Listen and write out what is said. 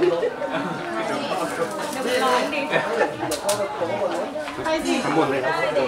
六 百，对。太紧了，对。